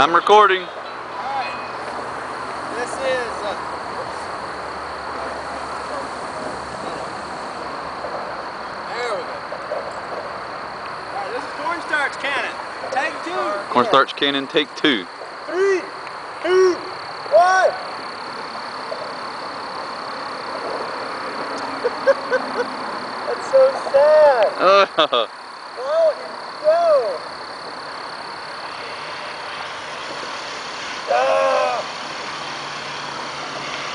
I'm recording. Alright. This is. Uh, there we go. Alright, this is cornstarch cannon. Take two. Cornstarch cannon, take two. Three, two, one. That's so sad. Uh, Why don't you go? Ah!